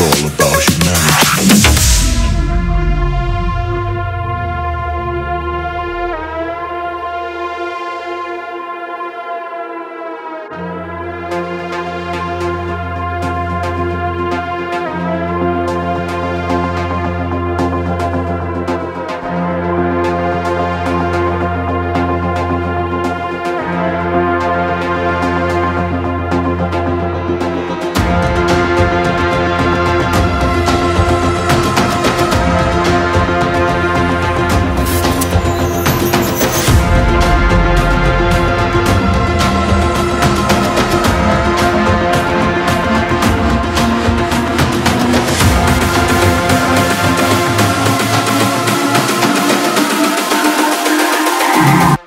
All about